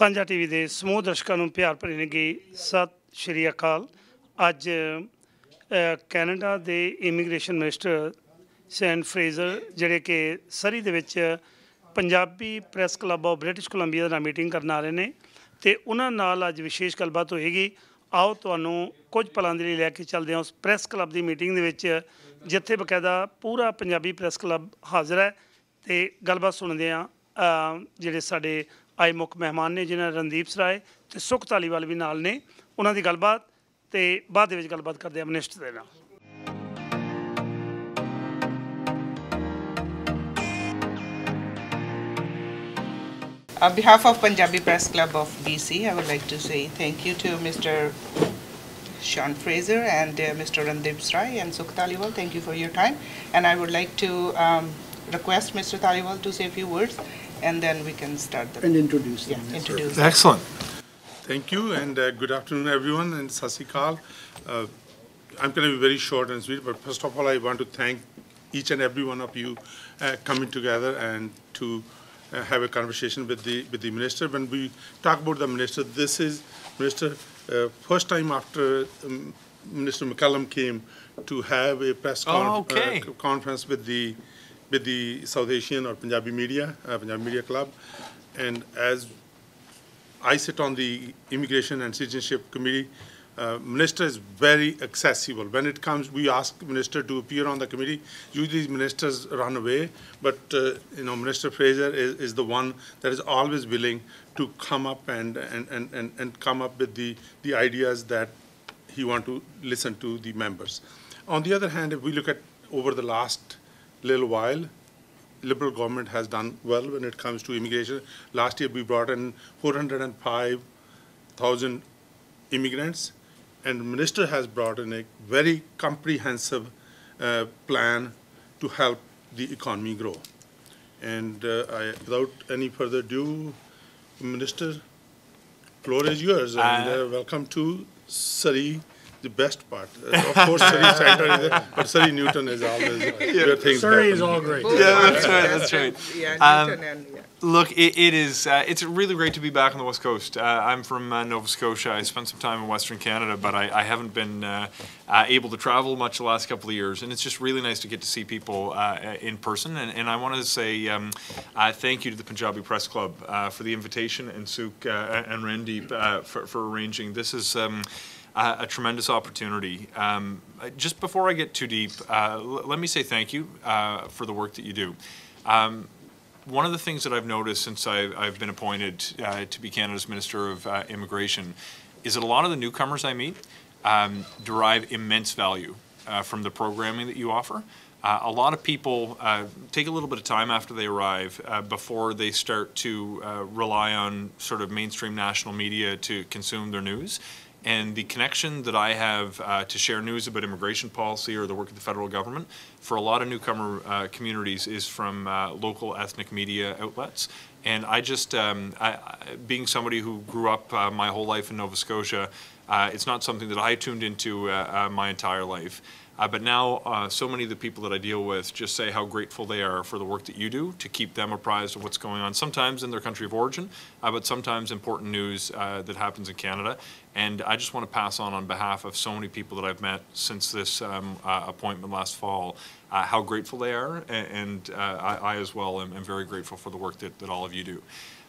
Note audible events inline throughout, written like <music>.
ਸਾਂਝਾ ਟੀਵੀ ਦੇ ਸਮੂਹ ਦਰਸ਼ਕਾਂ ਨੂੰ ਪਿਆਰ ਭਰੀ ਨਿੱਘੀ ਸਤਿ ਸ਼੍ਰੀ ਅਕਾਲ। ਅੱਜ ਕੈਨੇਡਾ ਦੇ ਇਮੀਗ੍ਰੇਸ਼ਨ ਮਿਨਿਸਟਰ ਸੈਨ ਫਰੇਜ਼ਰ, ਜਿਹੜੇ ਕਿ ਸਰੀ ਦੇ ਵਿੱਚ Punjabi press club of British Columbia ਨਾਲ ਮੀਟਿੰਗ ਕਰਨ ਆ ਰਹੇ ਨੇ ਤੇ ਉਹਨਾਂ ਨਾਲ ਅੱਜ ਵਿਸ਼ੇਸ਼ ਗੱਲਬਾਤ ਹੋਏਗੀ। ਆਓ ਤੁਹਾਨੂੰ ਕੁਝ ਪਲਾਂ ਦੇ ਲਈ ਲੈ ਕੇ ਚੱਲਦੇ ਹਾਂ ਉਸ ਪ੍ਰੈਸ ਕਲੱਬ ਦੀ ਮੀਟਿੰਗ ਦੇ ਵਿੱਚ, ਜਿੱਥੇ ਬਕਾਇਦਾ ਪੂਰਾ ਪੰਜਾਬੀ ਪ੍ਰੈਸ ਕਲੱਬ ਹਾਜ਼ਰ ਹੈ। ਤੇ ਗੱਲਬਾਤ ਸੁਣਦੇ ਹਾਂ ਜਿਹੜੇ ਸਾਡੇ ਆਏ ਮੁੱਖ ਮਹਿਮਾਨ ਨੇ ਜਿਨ੍ਹਾਂ ਰਣਦੀਪ ਸਰਾਏ ਤੇ ਸੁਖ ਧਾਲੀਵਾਲ ਵੀ ਨਾਲ ਨੇ ਉਹਨਾਂ ਦੀ ਗੱਲਬਾਤ ਤੇ ਬਾਅਦ ਦੇ ਵਿੱਚ ਗੱਲਬਾਤ ਕਰਦੇ ਹਾਂ ਮਿਨਿਸਟਰ ਦੇ ਨਾਲ On behalf of Punjabi Press Club of BC, I would like to say thank you to Mr. Sean Fraser and uh, Mr. Randeep Srai and Sukh Taliwal. Thank you for your time. And I would like to um, request Mr. Taliwal to say a few words and then we can start the, and introduce yeah, them. Excellent. Thank you, and uh, good afternoon, everyone, and Sasikal. Uh, I'm going to be very short and sweet, but first of all, I want to thank each and every one of you uh, coming together and to uh, have a conversation with the with the minister. When we talk about the minister, this is minister uh, first time after um, Minister McCallum came to have a press Oh, con- okay. uh, conference with the with the South Asian or Punjabi media, uh, Punjabi Media Club, and as I sit on the Immigration and Citizenship Committee. Uh, Minister is very accessible. When it comes, we ask Minister to appear on the committee. Usually ministers run away, but, uh, you know, Minister Fraser is, is the one that is always willing to come up and, and, and, and, and come up with the, the ideas that he want to listen to the members. On the other hand, if we look at over the last little while, Liberal government has done well when it comes to immigration. Last year, we brought in 405,000 immigrants, and the minister has brought in a very comprehensive uh, plan to help the economy grow. And uh, I, without any further ado, minister, floor is yours, and Uh, uh, welcome to Surrey. The best part, Uh, of course, Surrey Center, is there, but Surrey Newton is always where things Surrey happen. is all great. Yeah, that's right, that's right. <laughs> Yeah, Um, Newton and, yeah. Look, it, it is. Uh, it's really great to be back on the west coast. Uh, I'm from uh, Nova Scotia. I spent some time in Western Canada, but I, I haven't been uh, uh, able to travel much the last couple of years, and it's just really nice to get to see people uh, in person. And, and I want to say um, uh, thank you to the Punjabi Press Club uh, for the invitation, and Sukh uh, and Randeep uh, for, for arranging. This is. Um, uh, a tremendous opportunity. Um, just before I get too deep, uh, let me say thank you uh, for the work that you do. Um, one of the things that I've noticed since I've, I've been appointed uh, to be Canada's Minister of uh, Immigration is that a lot of the newcomers I meet um, derive immense value uh, from the programming that you offer. Uh, a lot of people uh, take a little bit of time after they arrive uh, before they start to rely on sort of mainstream national media to consume their news. And the connection that I have uh, to share news about immigration policy or the work of the federal government for a lot of newcomer uh, communities is from uh, local ethnic media outlets. And I just, um, I, being somebody who grew up uh, my whole life in Nova Scotia, uh, it's not something that I tuned into uh, my entire life. Uh, but now, uh, so many of the people that I deal with just say how grateful they are for the work that you do to keep them apprised of what's going on, sometimes in their country of origin, uh, but sometimes important news uh, that happens in Canada. And I just want to pass on, on behalf of so many people that I've met since this um, uh, appointment last fall, uh, how grateful they are. And uh, I, I as well am, am very grateful for the work that, that all of you do.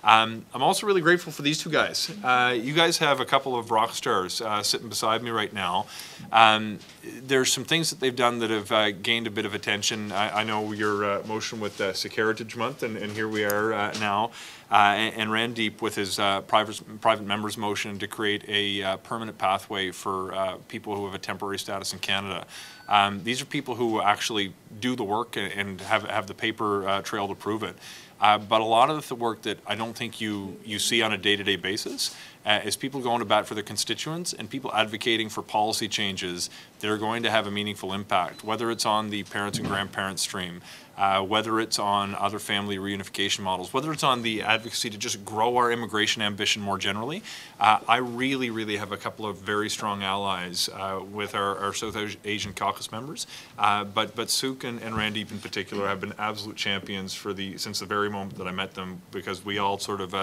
Um, I'm also really grateful for these two guys. Uh, you guys have a couple of rock stars uh, sitting beside me right now. Um, there's some things that they've done that have uh, gained a bit of attention. I, I know your uh, motion with uh, Sikh Heritage Month, and, and here we are uh, now. Uh, and, and Randeep with his private, private members motion to create a permanent pathway for people who have a temporary status in Canada. Um, these are people who actually do the work and, and have, have the paper trail to prove it. Uh, but a lot of the work that I don't think you, you see on a day-to-day basis uh, is people going to bat for their constituents and people advocating for policy changes that are going to have a meaningful impact, whether it's on the parents and grandparents stream, uh, whether it's on other family reunification models, whether it's on the advocacy to just grow our immigration ambition more generally. Uh, I really, really have a couple of very strong allies uh, with our, our, South Asian caucus members, uh, but but Sukh and, and Randeep in particular have been absolute champions for the since the very moment that I met them because we all sort of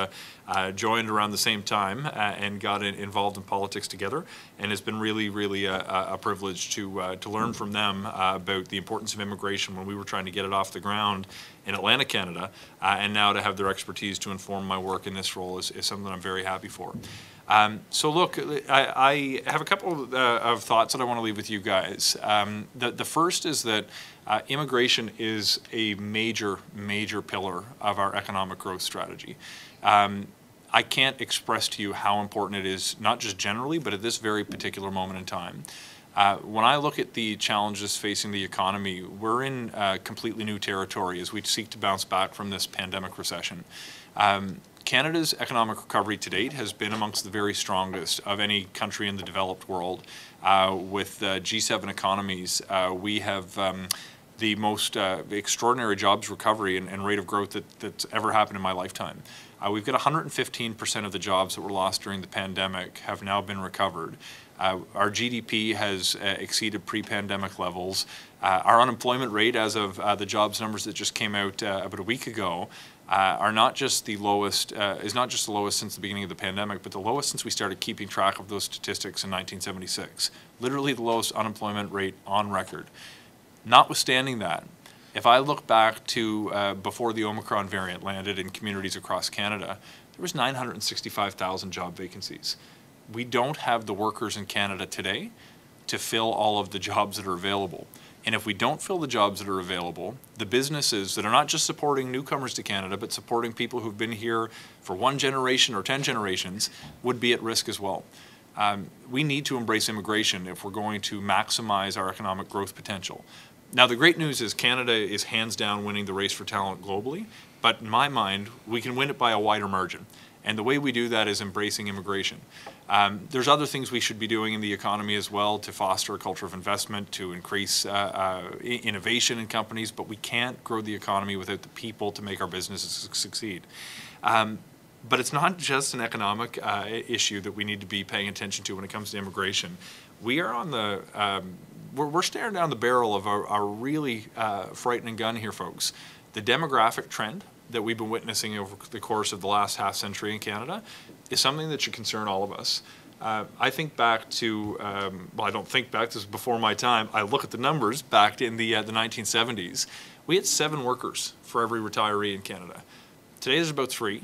uh, uh, joined around the same time and got in, involved in politics together, and it's been really, really a, a privilege to to learn from them about the importance of immigration when we were trying to get it off the ground in Atlantic, Canada, uh, and now to have their expertise to inform my work in this role is, is something I'm very happy for. Um, so look, I, I, have a couple of, uh, of, thoughts that I want to leave with you guys. Um, the, the, first is that uh, immigration is a major, major pillar of our economic growth strategy. Um, I can't express to you how important it is, not just generally, but at this very particular moment in time. Uh, when I look at the challenges facing the economy, we're in uh, completely new territory as we seek to bounce back from this pandemic recession. Um, Canada's economic recovery to date has been amongst the very strongest of any country in the developed world. Uh, with G7 economies, uh, we have um, the most uh, extraordinary jobs recovery and, and, rate of growth that, that's ever happened in my lifetime. Uh, we've got 115% of the jobs that were lost during the pandemic have now been recovered. Uh, our GDP has uh, exceeded pre-pandemic levels. Uh, our unemployment rate, as of uh, the jobs numbers that just came out uh, about a week ago, are not just the lowest, is not just the lowest since the beginning of the pandemic, but the lowest since we started keeping track of those statistics in 1976. Literally the lowest unemployment rate on record. Notwithstanding that, if I look back to before the Omicron variant landed in communities across Canada, there was 965,000 job vacancies we don't have the workers in Canada today to fill all of the jobs that are available. And if we don't fill the jobs that are available, the businesses that are not just supporting newcomers to Canada, but supporting people who've been here for one generation or 10 generations would be at risk as well. Um, we need to embrace immigration if we're going to maximize our economic growth potential. Now, the great news is Canada is hands down winning the race for talent globally, but in my mind, we can win it by a wider margin. And the way we do that is embracing immigration. Um, there's other things we should be doing in the economy as well to foster a culture of investment, to increase uh, uh, innovation in companies, but we can't grow the economy without the people to make our businesses succeed. Um, but it's not just an economic uh, issue that we need to be paying attention to when it comes to immigration. We are on the, um, we're, we're, staring down the barrel of a, a really uh, frightening gun here, folks. The demographic trend that we've been witnessing over the course of the last half century in Canada is something that should concern all of us. Uh, I think back to, um, well, I don't think back, this is before my time. I look at the numbers back in the, uh, the 1970s. We had seven workers for every retiree in Canada. Today there's about three.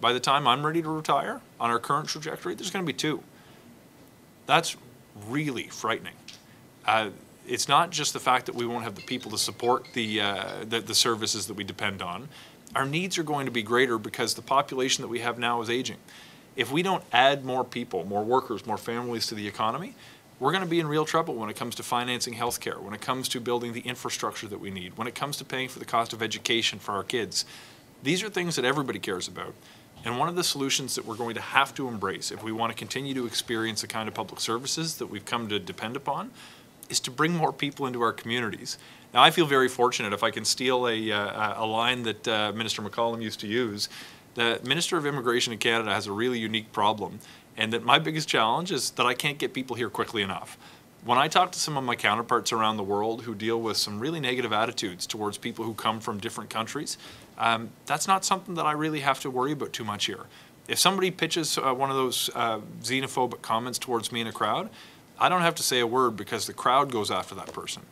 By the time I'm ready to retire, on our current trajectory, there's going to be two. That's really frightening. Uh, it's not just the fact that we won't have the people to support the, uh, the, the services that we depend on our needs are going to be greater because the population that we have now is aging. If we don't add more people, more workers, more families to the economy, we're going to be in real trouble when it comes to financing healthcare, when it comes to building the infrastructure that we need, when it comes to paying for the cost of education for our kids. These are things that everybody cares about. And one of the solutions that we're going to have to embrace if we want to continue to experience the kind of public services that we've come to depend upon is to bring more people into our communities. Now, I feel very fortunate if I can steal a, uh, a line that uh, Minister McCallum used to use. The Minister of Immigration in Canada has a really unique problem, and that my biggest challenge is that I can't get people here quickly enough. When I talk to some of my counterparts around the world who deal with some really negative attitudes towards people who come from different countries, um, that's not something that I really have to worry about too much here. If somebody pitches uh, one of those uh, xenophobic comments towards me in a crowd, I don't have to say a word because the crowd goes after that person.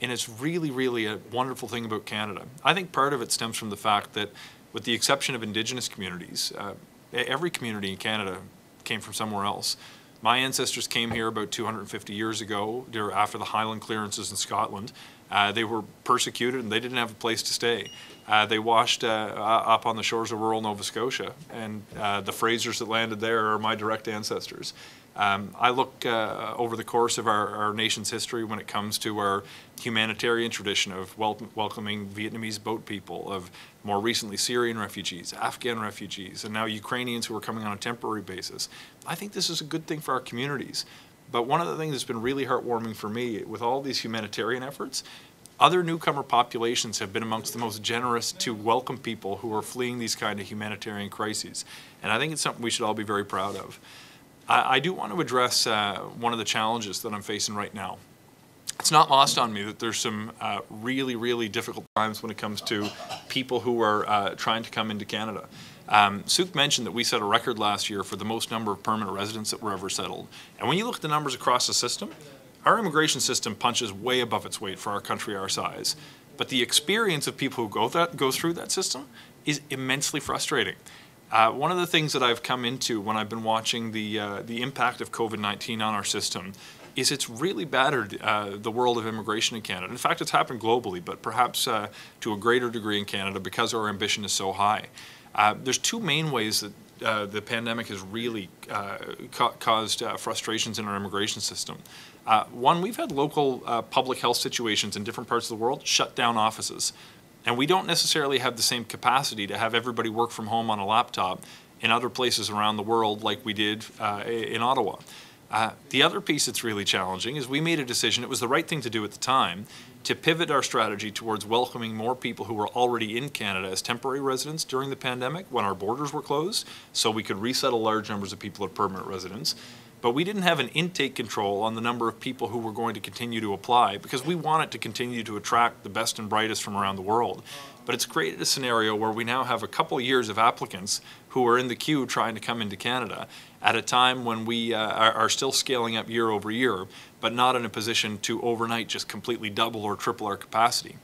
And it's really, really a wonderful thing about Canada. I think part of it stems from the fact that, with the exception of Indigenous communities, uh, every community in Canada came from somewhere else. My ancestors came here about 250 years ago after the Highland clearances in Scotland. Uh, they were persecuted and they didn't have a place to stay. Uh, they washed uh, up on the shores of rural Nova Scotia, and uh, the Frasers that landed there are my direct ancestors. Um, I look uh, over the course of our, our nation's history when it comes to our humanitarian tradition of wel- welcoming Vietnamese boat people, of more recently Syrian refugees, Afghan refugees, and now Ukrainians who are coming on a temporary basis. I think this is a good thing for our communities. But one of the things that's been really heartwarming for me with all these humanitarian efforts other newcomer populations have been amongst the most generous to welcome people who are fleeing these kind of humanitarian crises. And I think it's something we should all be very proud of. I, I do want to address uh, one of the challenges that I'm facing right now. It's not lost on me that there's some uh, really, really difficult times when it comes to people who are uh, trying to come into Canada. Um, Sukh mentioned that we set a record last year for the most number of permanent residents that were ever settled. And when you look at the numbers across the system, our immigration system punches way above its weight for our country our size. But the experience of people who go, that, go through that system is immensely frustrating. Uh, one of the things that I've come into when I've been watching the, uh, the impact of COVID 19 on our system is it's really battered uh, the world of immigration in Canada. In fact, it's happened globally, but perhaps uh, to a greater degree in Canada because our ambition is so high. Uh, there's two main ways that uh, the pandemic has really uh, ca- caused uh, frustrations in our immigration system. Uh, one, we've had local public health situations in different parts of the world shut down offices. And we don't necessarily have the same capacity to have everybody work from home on a laptop in other places around the world like we did uh, in Ottawa. Uh, the other piece that's really challenging is we made a decision, it was the right thing to do at the time, to pivot our strategy towards welcoming more people who were already in Canada as temporary residents during the pandemic when our borders were closed, so we could resettle large numbers of people as permanent residents. But we didn't have an intake control on the number of people who were going to continue to apply because we wanted to continue to attract the best and brightest from around the world. But it's created a scenario where we now have a couple years of applicants who are in the queue trying to come into Canada at a time when we uh, are, are still scaling up year over year, but not in a position to overnight just completely double or triple our capacity.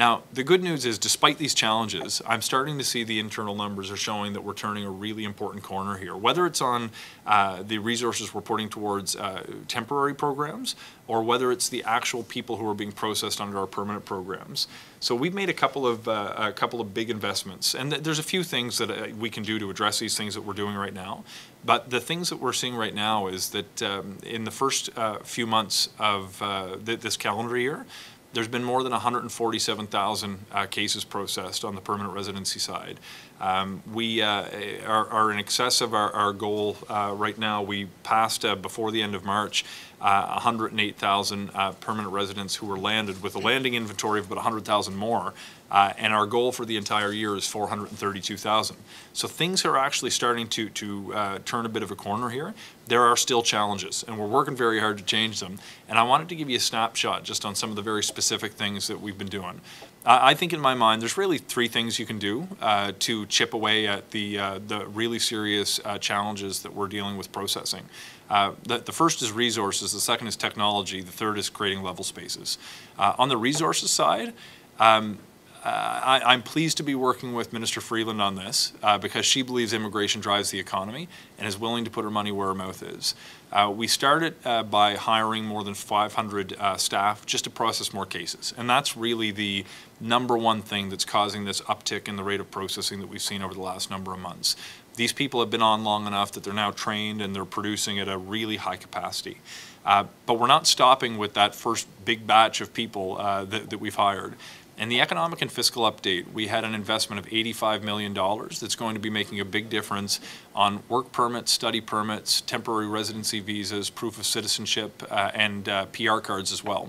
Now, the good news is, despite these challenges, I'm starting to see the internal numbers are showing that we're turning a really important corner here. Whether it's on uh, the resources we're putting towards uh, temporary programs, or whether it's the actual people who are being processed under our permanent programs. So we've made a couple of uh, a couple of big investments, and th- there's a few things that uh, we can do to address these things that we're doing right now. But the things that we're seeing right now is that um, in the first uh, few months of uh, th- this calendar year, there's been more than 147,000 uh, cases processed on the permanent residency side. Um, we uh, are, are, in excess of our, our goal uh, right now. We passed uh, before the end of March uh, 108,000 uh, permanent residents who were landed with a landing inventory of about 100,000 more. Uh, and our goal for the entire year is 432,000. So things are actually starting to, to turn a bit of a corner here. There are still challenges, and we're working very hard to change them. And I wanted to give you a snapshot just on some of the very specific things that we've been doing. I think in my mind, there's really three things you can do uh, to chip away at the, uh, the really serious uh, challenges that we're dealing with processing. Uh, the, the, first is resources, the second is technology, the third is creating level spaces. Uh, on the resources side, um, uh, I, am pleased to be working with Minister Freeland on this because she believes immigration drives the economy and is willing to put her money where her mouth is. Uh, we started uh, by hiring more than 500 uh, staff just to process more cases. And that's really the number one thing that's causing this uptick in the rate of processing that we've seen over the last number of months. These people have been on long enough that they're now trained and they're producing at a really high capacity. Uh, but we're not stopping with that first big batch of people that, that we've hired. In the economic and fiscal update, we had an investment of $85 million that's going to be making a big difference on work permits, study permits, temporary residency visas, proof of citizenship, uh, and uh, PR cards as well.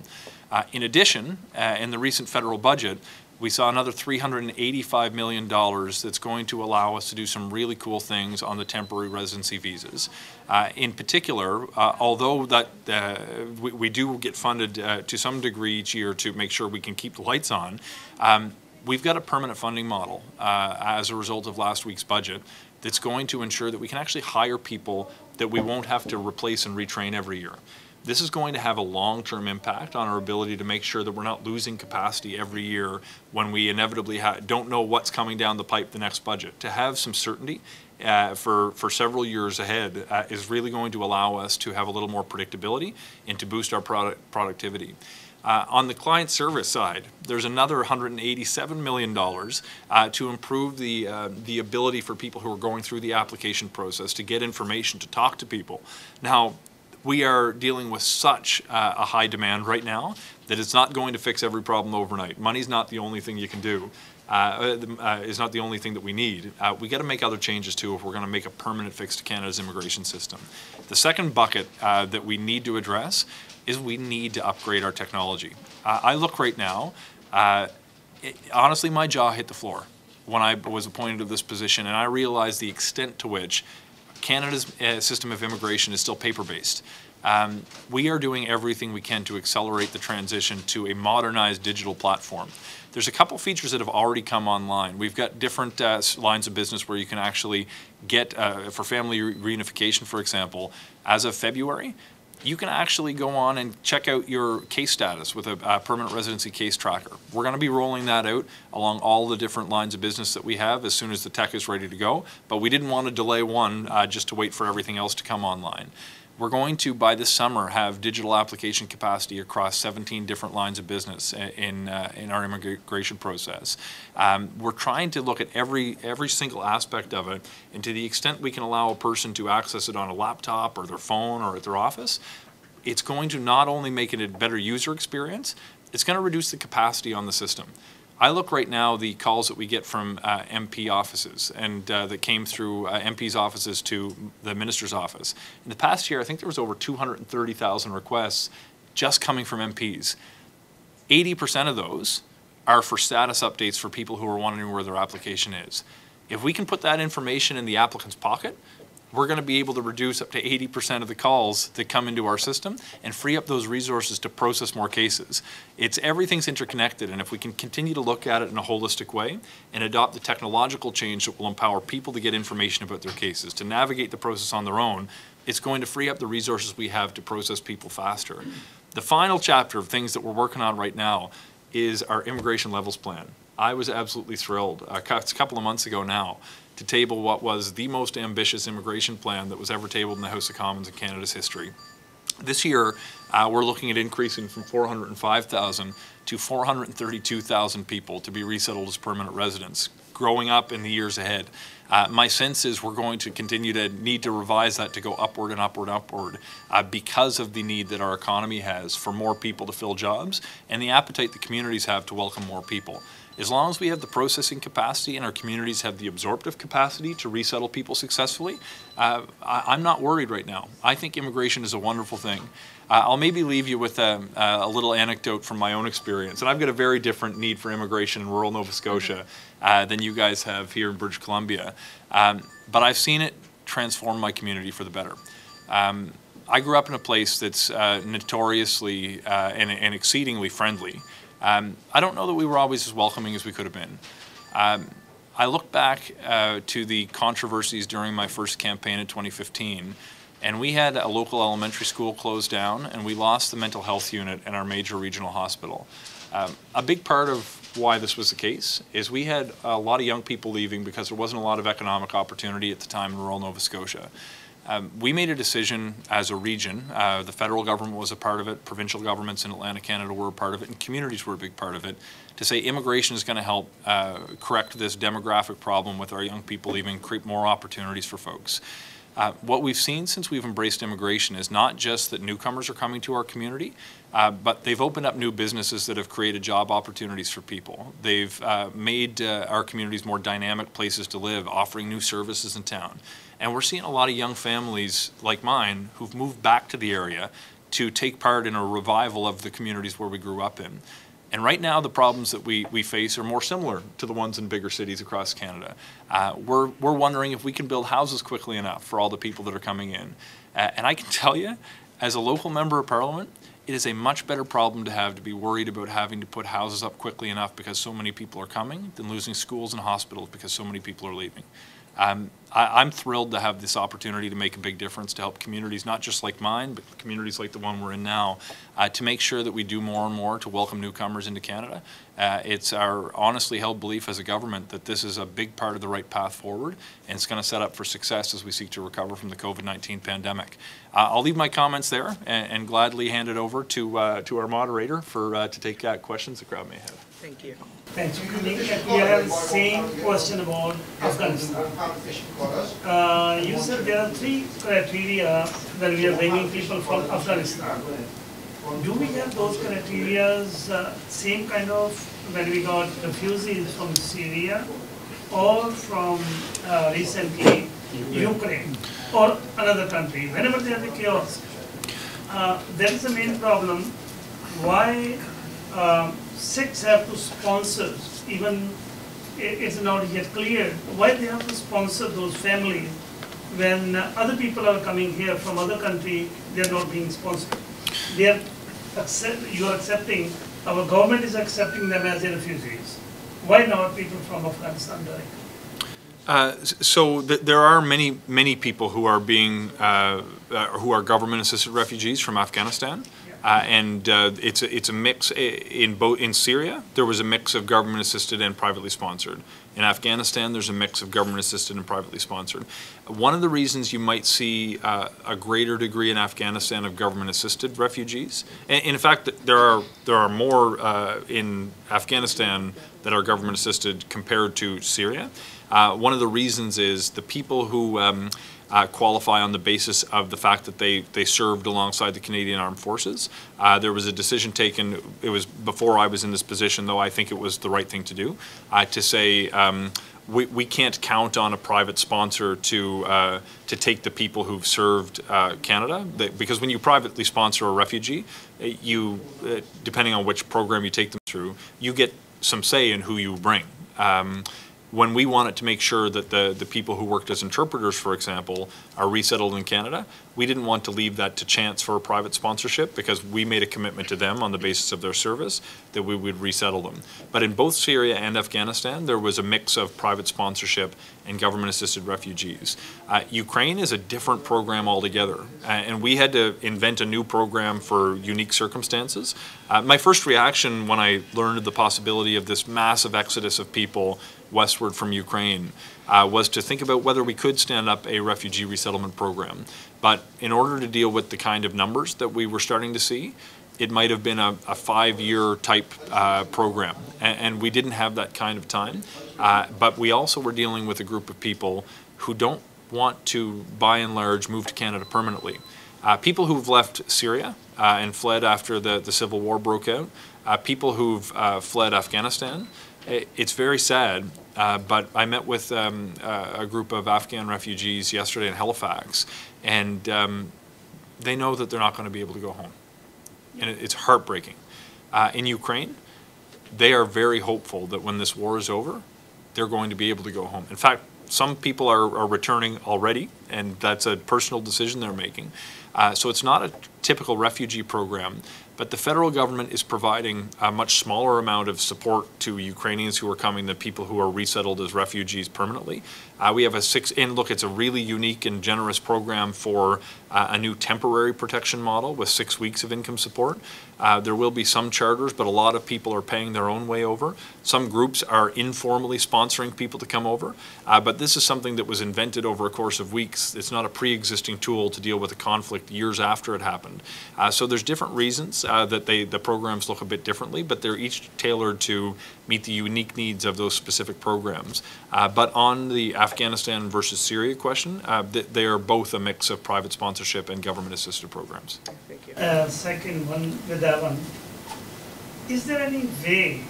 Uh, in addition, uh, in the recent federal budget, we saw another $385 million that's going to allow us to do some really cool things on the temporary residency visas. Uh, in particular, uh, although that uh, we, we, do get funded uh, to some degree each year to make sure we can keep the lights on, um, we've got a permanent funding model uh, as a result of last week's budget that's going to ensure that we can actually hire people that we won't have to replace and retrain every year. This is going to have a long-term impact on our ability to make sure that we're not losing capacity every year when we inevitably don't know what's coming down the pipe the next budget. To have some certainty uh, for, for several years ahead uh, is really going to allow us to have a little more predictability and to boost our product productivity. Uh, on the client service side, there's another $187 million uh, to improve the, uh, the ability for people who are going through the application process to get information, to talk to people. Now, we are dealing with such uh, a high demand right now that it's not going to fix every problem overnight. Money's not the only thing you can do. Uh, uh, is not the only thing that we need. Uh, we got to make other changes too if we're going to make a permanent fix to Canada's immigration system. The second bucket uh, that we need to address is we need to upgrade our technology. Uh, I look right now, uh, it, honestly, my jaw hit the floor when I was appointed to this position, and I realized the extent to which Canada's system of immigration is still paper-based. Um, we are doing everything we can to accelerate the transition to a modernized digital platform. There's a couple features that have already come online. We've got different uh, lines of business where you can actually get, uh, for family reunification, for example, as of February, you can actually go on and check out your case status with a, a permanent residency case tracker. We're going to be rolling that out along all the different lines of business that we have as soon as the tech is ready to go, but we didn't want to delay one uh, just to wait for everything else to come online. We're going to, by this summer, have digital application capacity across 17 different lines of business in, uh, in our immigration process. Um, we're trying to look at every, every single aspect of it, and to the extent we can allow a person to access it on a laptop or their phone or at their office, it's going to not only make it a better user experience, it's going to reduce the capacity on the system. I look right now the calls that we get from uh, MP offices and uh, that came through uh, MP's offices to the minister's office. In the past year, I think there was over 230,000 requests just coming from MPs. 80% of those are for status updates for people who are wondering where their application is. If we can put that information in the applicant's pocket, we're going to be able to reduce up to 80% of the calls that come into our system and free up those resources to process more cases. It's everything's interconnected and if we can continue to look at it in a holistic way and adopt the technological change that will empower people to get information about their cases, to navigate the process on their own, it's going to free up the resources we have to process people faster. The final chapter of things that we're working on right now is our immigration levels plan. I was absolutely thrilled. Uh, a couple of months ago now to table what was the most ambitious immigration plan that was ever tabled in the House of Commons in Canada's history. This year, uh, we're looking at increasing from 405,000 to 432,000 people to be resettled as permanent residents, growing up in the years ahead. Uh, my sense is we're going to continue to need to revise that to go upward and upward and upward uh, because of the need that our economy has for more people to fill jobs and the appetite the communities have to welcome more people. As long as we have the processing capacity and our communities have the absorptive capacity to resettle people successfully, uh, I, am not worried right now. I think immigration is a wonderful thing. Uh, I'll maybe leave you with a, a, little anecdote from my own experience. And I've got a very different need for immigration in rural Nova Scotia uh, than you guys have here in British Columbia. Um, but I've seen it transform my community for the better. Um, I grew up in a place that's uh, notoriously uh, and, and exceedingly friendly. Um, I don't know that we were always as welcoming as we could have been. Um, I look back uh, to the controversies during my first campaign in 2015, and we had a local elementary school closed down, and we lost the mental health unit in our major regional hospital. Um, a big part of why this was the case is we had a lot of young people leaving because there wasn't a lot of economic opportunity at the time in rural Nova Scotia. Um, we made a decision as a region. Uh, the federal government was a part of it, provincial governments in Atlantic Canada were a part of it, and communities were a big part of it, to say immigration is going to help uh, correct this demographic problem with our young people leaving, create more opportunities for folks. Uh, what we've seen since we've embraced immigration is not just that newcomers are coming to our community, uh, but they've opened up new businesses that have created job opportunities for people. They've uh, made uh, our communities more dynamic places to live, offering new services in town. And we're seeing a lot of young families like mine who've moved back to the area to take part in a revival of the communities where we grew up in. And right now, the problems that we, we face are more similar to the ones in bigger cities across Canada. Uh, we're, we're wondering if we can build houses quickly enough for all the people that are coming in. Uh, and I can <laughs> tell you, as a local member of parliament, it is a much better problem to have to be worried about having to put houses up quickly enough because so many people are coming than losing schools and hospitals because so many people are leaving. Um, I, am thrilled to have this opportunity to make a big difference to help communities, not just like mine, but communities like the one we're in now, uh, to make sure that we do more and more to welcome newcomers into Canada. Uh, it's our honestly held belief as a government that this is a big part of the right path forward, and it's going to set up for success as we seek to recover from the COVID-19 pandemic. Uh, I'll leave my comments there and, and, gladly hand it over to uh, to our moderator for uh, to take uh, questions the crowd may have. Thank you. Thank you. We have same question about Afghanistan. Uh, you said there are three criteria when we are bringing people from Afghanistan. Do we have those criteria, uh, same kind of when we got refugees from Syria or from uh, recently Ukraine or another country? Whenever there is a chaos, uh, that is the main problem. Why um, Sikhs have to sponsor, even it's not yet clear, why they have to sponsor those families when uh, other people are coming here from other country, they are not being sponsored. They are accept, you are accepting, our government is accepting them as refugees. Why not people from Afghanistan directly? Uh, So th- there are many, many people who are being, uh, uh, who are government-assisted refugees from Afghanistan. Uh, And uh, it's, a- it's a mix in both, in Syria, there was a mix of government-assisted and privately sponsored. In Afghanistan, there's a mix of government-assisted and privately sponsored. One of the reasons you might see uh, a greater degree in Afghanistan of government-assisted refugees, and in fact, there are, there are more uh, in Afghanistan that are government-assisted compared to Syria. Uh, One of the reasons is the people who um, uh, qualify on the basis of the fact that they, they served alongside the Canadian Armed Forces. Uh, There was a decision taken, it was before I was in this position, though I think it was the right thing to do, uh, to say, um, we, we can't count on a private sponsor to, uh, to take the people who've served uh, Canada. Because when you privately sponsor a refugee, uh, you, depending on which program you take them through, you get some say in who you bring. Um, when we wanted to make sure that the, the people who worked as interpreters, for example, are resettled in Canada, we didn't want to leave that to chance for a private sponsorship because we made a commitment to them on the basis of their service that we would resettle them. But in both Syria and Afghanistan, there was a mix of private sponsorship and government-assisted refugees. Uh, Ukraine is a different program altogether, uh, and we had to invent a new program for unique circumstances. Uh, my first reaction when I learned of the possibility of this massive exodus of people westward from Ukraine uh, was to think about whether we could stand up a refugee resettlement program. But in order to deal with the kind of numbers that we were starting to see, it might have been a, a five-year type uh, program, and, and we didn't have that kind of time. Uh, but we also were dealing with a group of people who don't want to, by and large, move to Canada permanently. Uh, people who've left Syria uh, and fled after the, the civil war broke out, uh, people who've uh, fled Afghanistan, it's very sad, uh, but I met with um, uh, a group of Afghan refugees yesterday in Halifax, and um, they know that they're not going to be able to go home. And it, it's heartbreaking. Uh, in Ukraine, they are very hopeful that when this war is over, they're going to be able to go home. In fact, some people are, are returning already, and that's a personal decision they're making. Uh, so it's not a typical refugee program, but the federal government is providing a much smaller amount of support to Ukrainians who are coming than people who are resettled as refugees permanently. Uh, we have a six, and look, it's a really unique and generous program for uh, a new temporary protection model with six weeks of income support. Uh, there will be some charters, but a lot of people are paying their own way over. Some groups are informally sponsoring people to come over, uh, but this is something that was invented over a course of weeks. It's not a pre-existing tool to deal with a conflict years after it happened. Uh, so there's different reasons uh, that they the programs look a bit differently, but they're each tailored to meet the unique needs of those specific programs. Uh, but on the Afghanistan versus Syria question, uh, th- they are both a mix of private sponsorship and government-assisted programs. Thank you. Uh, second one with that one. Is there any way,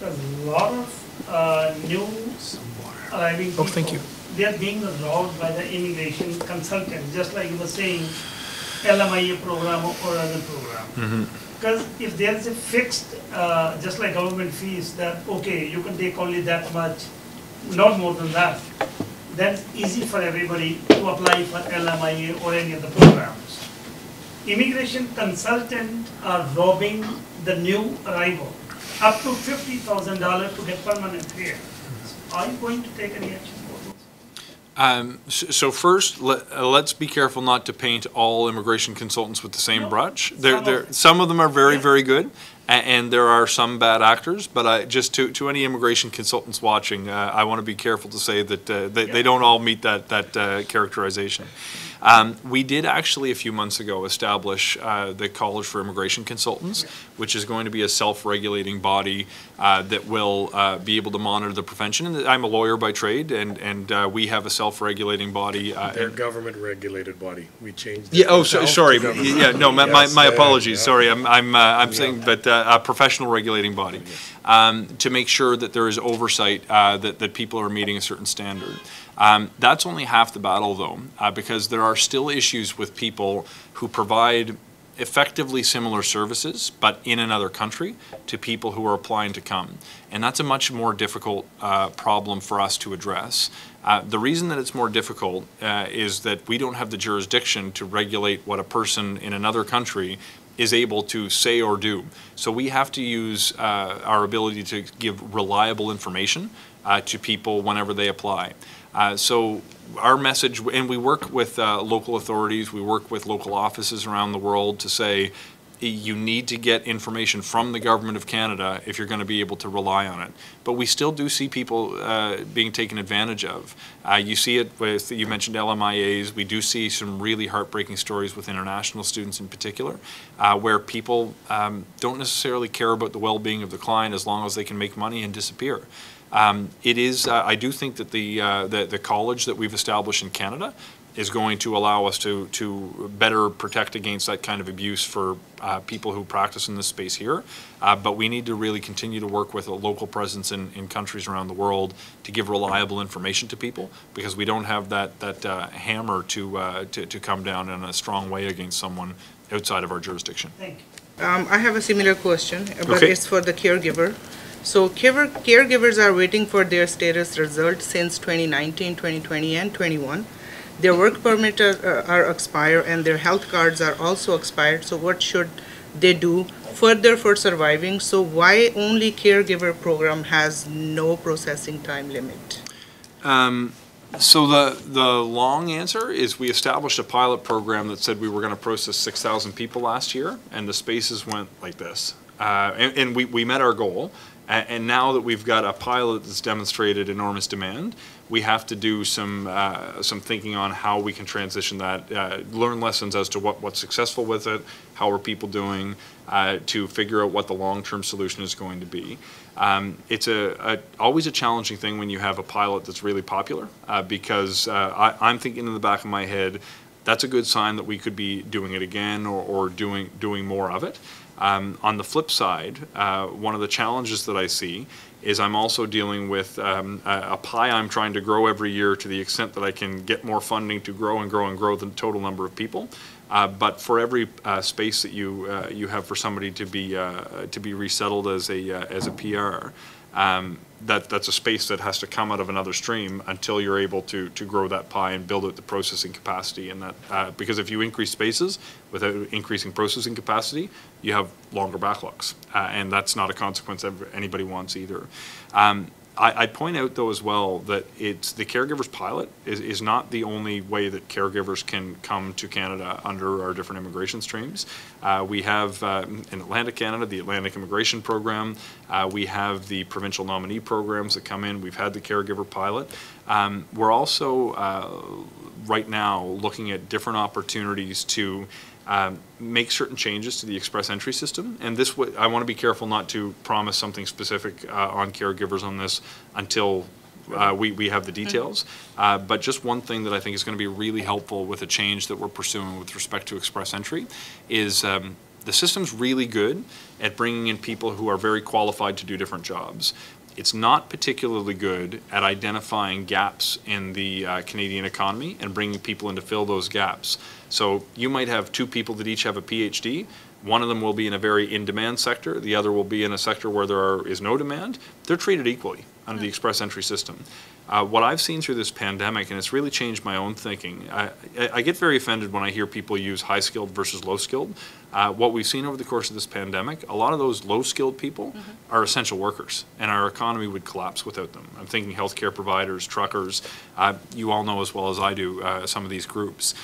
because a lot of uh, new arriving people. Oh, thank you. They are being robbed by the immigration consultant, just like you were saying, LMIA program or other program. Because if there is a fixed, uh, just like government fees, that, okay, you can take only that much, not more than that, that's easy for everybody to apply for LMIA or any other programs immigration consultant are robbing the new arrival up to fifty thousand dollars to get permanent here. Are you going to take any action? Um, So first, let, uh, let's be careful not to paint all immigration consultants with the same No, brush. some There, of there, them. some of them are very, Yeah. very good, a- and there are some bad actors. But I, just to, to any immigration consultants watching, uh, I want to be careful to say that uh, they, they don't all meet that, that uh, characterization. Um, we did actually a few months ago establish uh, the College for Immigration Consultants, which is going to be a self-regulating body uh, that will uh, be able to monitor the prevention. And I'm a lawyer by trade, and and uh, we have a self-regulating body. Uh, They're government-regulated body. We changed. yeah. Oh, so, sorry. Yeah. No. My, my, Yes, my yeah, apologies. yeah. Sorry. I'm I'm uh, I'm saying, but uh, a professional regulating body um, to make sure that there is oversight uh, that that people are meeting a certain standard. Um, that's only half the battle, though, uh, because there are still issues with people who provide effectively similar services, but in another country, to people who are applying to come. And that's a much more difficult uh, problem for us to address. Uh, the reason that it's more difficult uh, is that we don't have the jurisdiction to regulate what a person in another country is able to say or do. So we have to use uh, our ability to give reliable information uh, to people whenever they apply. Uh, so our message, and we work with uh, local authorities, we work with local offices around the world to say, you need to get information from the government of Canada if you're going to be able to rely on it. But we still do see people uh, being taken advantage of. Uh, you see it with, you mentioned LMIAs, we do see some really heartbreaking stories with international students in particular, uh, where people um, don't necessarily care about the well-being of the client as long as they can make money and disappear. Um, it is, uh, I do think that the, uh, the, the college that we've established in Canada is going to allow us to, to better protect against that kind of abuse for uh, people who practice in this space here. Uh, but we need to really continue to work with a local presence in, in countries around the world to give reliable information to people because we don't have that, that uh, hammer to, uh, to, to come down in a strong way against someone outside of our jurisdiction. Thank you. Um, I have a similar question, but Okay. it's for the caregiver. So caregiver, caregivers are waiting for their status result since 2019, 2020, and 21. Their work permit are, are expired and their health cards are also expired. So what should they do further for surviving? So why only caregiver program has no processing time limit? Um, so the, the long answer is we established a pilot program that said we were going to process 6,000 people last year, and the spaces went like this. Uh, and, and we, we met our goal. And now that we've got a pilot that's demonstrated enormous demand, we have to do some, uh, some thinking on how we can transition that, uh, learn lessons as to what, what's successful with it, how are people doing, uh, to figure out what the long-term solution is going to be. Um, it's a, a, always a challenging thing when you have a pilot that's really popular, uh, because uh, I, I'm thinking in the back of my head, that's a good sign that we could be doing it again or, or doing, doing more of it. Um, on the flip side, uh, one of the challenges that I see is I'm also dealing with um, a, a pie I'm trying to grow every year to the extent that I can get more funding to grow and grow and grow the total number of people. Uh, but for every uh, space that you uh, you have for somebody to be uh, to be resettled as a uh, as a PR, um, that that's a space that has to come out of another stream until you're able to to grow that pie and build out the processing capacity. And that uh, because if you increase spaces without increasing processing capacity, you have longer backlogs, uh, and that's not a consequence that anybody wants either. Um, I, I'd point out though as well that it's the caregivers pilot is, is not the only way that caregivers can come to Canada under our different immigration streams. Uh, we have uh, in Atlantic Canada the Atlantic Immigration Program. Uh, we have the provincial nominee programs that come in. We've had the caregiver pilot. Um, we're also uh, right now looking at different opportunities to um, make certain changes to the express entry system. And this, wa- I want to be careful not to promise something specific uh, on caregivers on this until uh, we, we have the details. Uh, But just one thing that I think is going to be really helpful with a change that we're pursuing with respect to express entry is um, the system's really good at bringing in people who are very qualified to do different jobs. It's not particularly good at identifying gaps in the uh, Canadian economy and bringing people in to fill those gaps. So you might have two people that each have a PhD. One of them will be in a very in-demand sector. The other will be in a sector where there are, is no demand. They're treated equally under the express entry system. Uh, what I've seen through this pandemic, and it's really changed my own thinking, I, I I get very offended when I hear people use high skilled versus low skilled. Uh, what we've seen over the course of this pandemic, a lot of those low skilled people are essential workers, and our economy would collapse without them. I'm thinking healthcare providers, truckers. Uh, you all know as well as I do uh, some of these groups.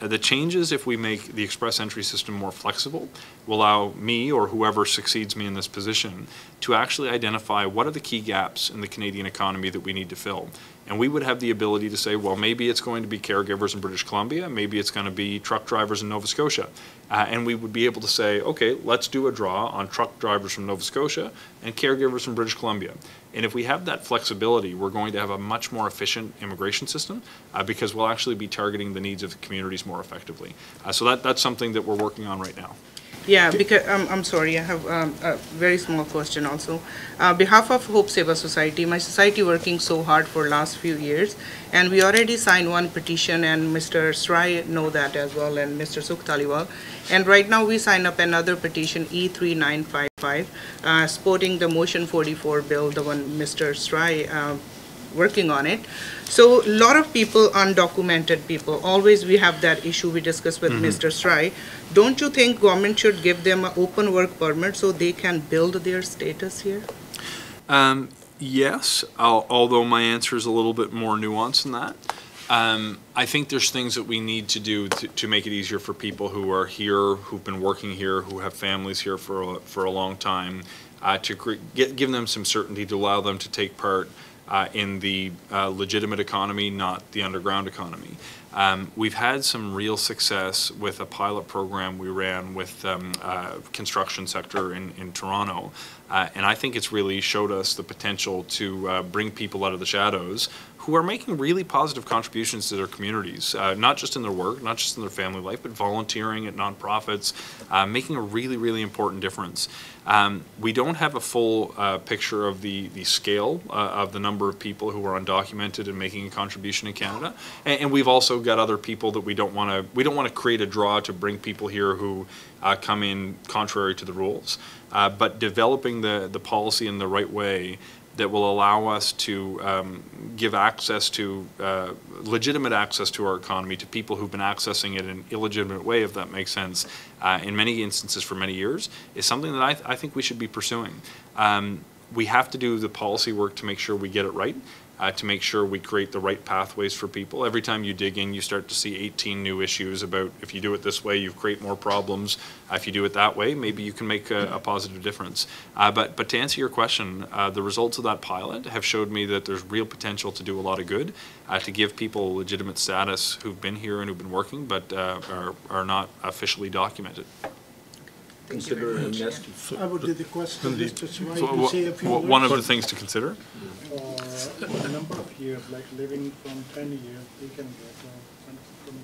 Uh, The changes, if we make the express entry system more flexible, will allow me or whoever succeeds me in this position to actually identify what are the key gaps in the Canadian economy that we need to fill. And we would have the ability to say, well, maybe it's going to be caregivers in British Columbia, maybe it's going to be truck drivers in Nova Scotia. Uh, and we would be able to say, okay, let's do a draw on truck drivers from Nova Scotia and caregivers from British Columbia. And if we have that flexibility, we're going to have a much more efficient immigration system uh, because we'll actually be targeting the needs of the communities more effectively. Uh, so that, that's something that we're working on right now. Yeah, because, um, I'm sorry, I have um, a very small question also. Uh, behalf of Hope Seva Society, my society working so hard for last few years, and we already signed one petition, and Mr. Srai know that as well, and Mr. Sukh Dhaliwal. And right now, we signed up another petition, E3955, uh, supporting the Motion 44 bill, the one Mr. Srai uh, working on it. So a lot of people, undocumented people, always we have that issue we discussed with Mr. Srai. Don't you think government should give them an open work permit so they can build their status here? Um, yes, al- although my answer is a little bit more nuanced than that. Um, I think there's things that we need to do to, to make it easier for people who are here, who've been working here, who have families here for a, for a long time, uh, to cre- get, give them some certainty to allow them to take part uh, in the uh, legitimate economy, not the underground economy. Um, we've had some real success with a pilot program we ran with um, uh, construction sector in, in Toronto. Uh, and I think it's really showed us the potential to uh, bring people out of the shadows who are making really positive contributions to their communities, uh, not just in their work, not just in their family life, but volunteering at nonprofits, uh, making a really, really important difference. Um, we don't have a full uh, picture of the, the scale uh, of the number of people who are undocumented and making a contribution in Canada, and, and we've also got other people that we don't want to we don't want to create a draw to bring people here who uh, come in contrary to the rules. Uh, but developing the the policy in the right way that will allow us to um, give access to uh, legitimate access to our economy to people who've been accessing it in an illegitimate way, if that makes sense, uh, in many instances for many years, is something that I, th- I think we should be pursuing. Um, we have to do the policy work to make sure we get it right. Uh, to make sure we create the right pathways for people. Every time you dig in, you start to see 18 new issues about if you do it this way, you create more problems. Uh, if you do it that way, maybe you can make a, a positive difference. Uh, but, but to answer your question, uh, the results of that pilot have showed me that there's real potential to do a lot of good, uh, to give people legitimate status who've been here and who've been working, but uh, are, are not officially documented. Consider a nest. I would do the question, Mr. Swai, So, to wha- say a few wha- words. one of the things to consider. Uh, the number of years, like living from ten years, they can get, uh, from-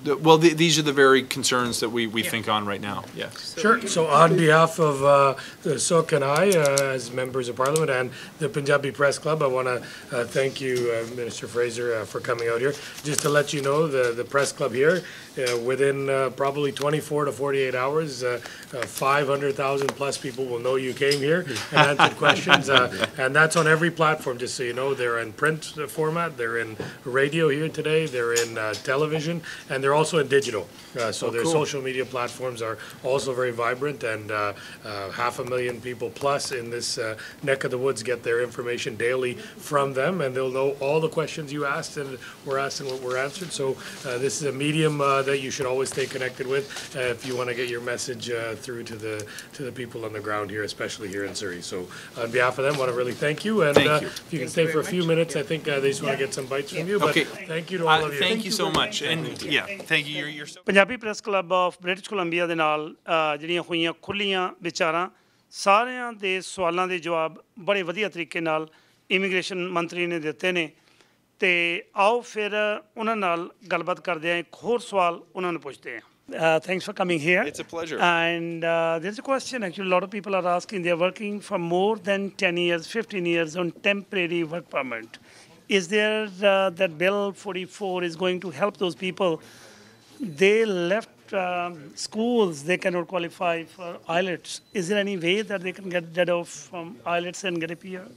The- Well, the- these are the very concerns that we, we think on right now, yes. Sure, so on behalf of uh, the Sukh and I, uh, as members of Parliament and the Punjabi Press Club, I want to thank you, uh, Minister Fraser, uh, for coming out here. Just to let you know, the, the Press Club here, uh, within uh, probably 24 to 48 hours, uh, uh, 500,000 plus people will know you came here and answered questions. uh, <laughs> And that's on every platform, just so you know. They're in print format, they're in radio here today, they're in uh, television, and they're also in digital. Uh, So their social media platforms are also very vibrant, and uh, uh, half a million people plus in this uh, neck of the woods get their information daily from them, and they'll know all the questions you asked and were asked and what were answered. So uh, this is a medium uh, that you should always stay connected with uh, if you want to get your message uh, through to the to the people on the ground here, especially here in Surrey. So on behalf of them, I want to really thank you, and Thank uh, you. if you can stay for a few minutes, I think uh, they just want to get some bites from you. But Okay. thank you to all Uh, of you. Thank you so much, and yeah, thank you, you're, you're so. Punjabi press club of British Columbia ਦੇ ਨਾਲ ਅ, ਜਿਹੜੀਆਂ ਹੋਈਆਂ ਖੁੱਲੀਆਂ ਵਿਚਾਰਾਂ ਸਾਰਿਆਂ ਦੇ ਸਵਾਲਾਂ ਦੇ ਜਵਾਬ ਬੜੇ ਵਧੀਆ ਤਰੀਕੇ ਨਾਲ ਇਮੀਗ੍ਰੇਸ਼ਨ ਮੰਤਰੀ ਨੇ ਦਿੱਤੇ ਨੇ ਤੇ ਆਓ ਫਿਰ ਉਹਨਾਂ ਨਾਲ ਗੱਲਬਾਤ ਕਰਦੇ ਹਾਂ ਇੱਕ ਹੋਰ ਸਵਾਲ ਉਹਨਾਂ ਨੂੰ ਪੁੱਛਦੇ ਹਾਂ Uh, thanks for coming here. It's a pleasure. And uh, there's a question actually, a lot of people are asking, they're working for more than 10 years, 15 years on temporary work permit. Is there uh, that Bill 44 is going to help those people? They left um, schools, they cannot qualify for IELTS. Is there any way that they can get rid of from IELTS and get a PR?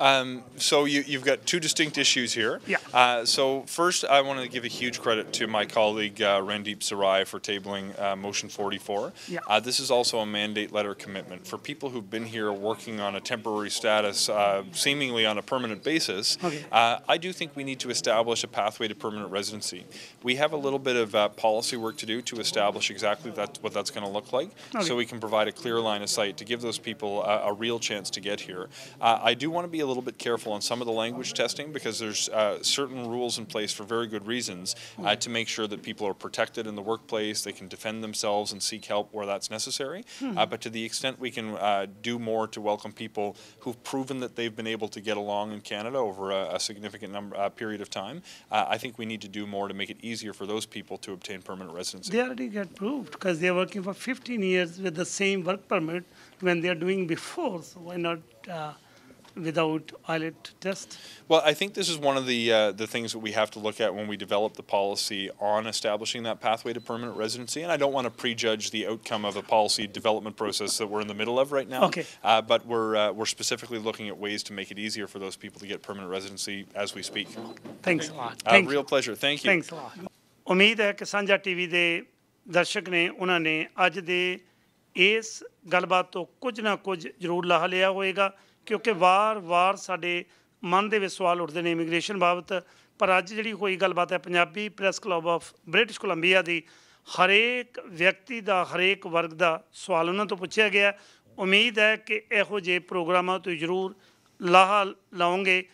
Um, so you, you've got two distinct issues here. Yeah. Uh, so first, I want to give a huge credit to my colleague uh, Randeep Sarai for tabling uh, motion 44. Yeah. Uh, this is also a mandate letter commitment for people who've been here working on a temporary status, uh, seemingly on a permanent basis. Okay. Uh, I do think we need to establish a pathway to permanent residency. We have a little bit of uh, policy work to do to establish exactly that, what that's going to look like, Okay. so we can provide a clear line of sight to give those people a, a real chance to get here. Uh, I do want to be a little bit careful on some of the language testing because there's uh, certain rules in place for very good reasons uh, to make sure that people are protected in the workplace, they can defend themselves and seek help where that's necessary. Uh, but to the extent we can uh, do more to welcome people who've proven that they've been able to get along in Canada over a, a significant number uh, period of time, uh, I think we need to do more to make it easier for those people to obtain permanent residency. They already get proved because they are working for 15 years with the same work permit when they are doing before. So why not uh, without IELTS test? Well, I think this is one of the uh, the things that we have to look at when we develop the policy on establishing that pathway to permanent residency. And I don't want to prejudge the outcome of a policy development process that we're in the middle of right now. Okay. Uh, but we're uh, we're specifically looking at ways to make it easier for those people to get permanent residency as we speak. Thanks a lot. Uh, Thanks. Real pleasure. Thank you. Thanks a lot. ਉਮੀਦ ਹੈ ਕਿ TV de ਦੇ ਦਰਸ਼ਕ ਨੇ ਉਹਨਾਂ ਨੇ ਅੱਜ ਦੇ ਇਸ ਗੱਲਬਾਤ ਤੋਂ ਕੁਝ ਨਾ ਕੁਝ ਜ਼ਰੂਰ ਕਿਉਂਕਿ ਵਾਰ-ਵਾਰ ਸਾਡੇ ਮਨ ਦੇ ਵਿੱਚ ਸਵਾਲ ਉੱਠਦੇ ਨੇ ਇਮੀਗ੍ਰੇਸ਼ਨ ਬਾਬਤ। ਪਰ ਅੱਜ ਜਿਹੜੀ ਹੋਈ ਗੱਲਬਾਤ ਹੈ Punjabi press club of British Columbia ਦੀ, ਹਰੇਕ ਵਿਅਕਤੀ ਦਾ, ਹਰੇਕ ਵਰਗ ਦਾ ਸਵਾਲ ਉਹਨਾਂ ਤੋਂ ਪੁੱਛਿਆ ਗਿਆ। ਉਮੀਦ ਹੈ ਕਿ ਇਹੋ ਜਿਹੇ ਪ੍ਰੋਗਰਾਮਾਂ ਤੋਂ ਜ਼ਰੂਰ ਲਾਹਾ ਲਾਓਗੇ।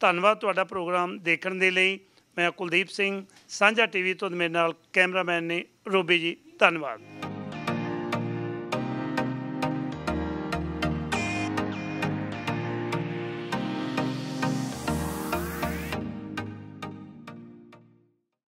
ਧੰਨਵਾਦ ਤੁਹਾਡਾ ਪ੍ਰੋਗਰਾਮ ਦੇਖਣ ਦੇ ਲਈ। ਮੈਂ ਕੁਲਦੀਪ ਸਿੰਘ, ਸਾਂਝਾ ਟੀਵੀ ਤੋਂ ਮੇਰੇ ਨਾਲ ਕੈਮਰਾਮੈਨ ਨੇ ਰੋਬੀ ਜੀ। ਧੰਨਵਾਦ।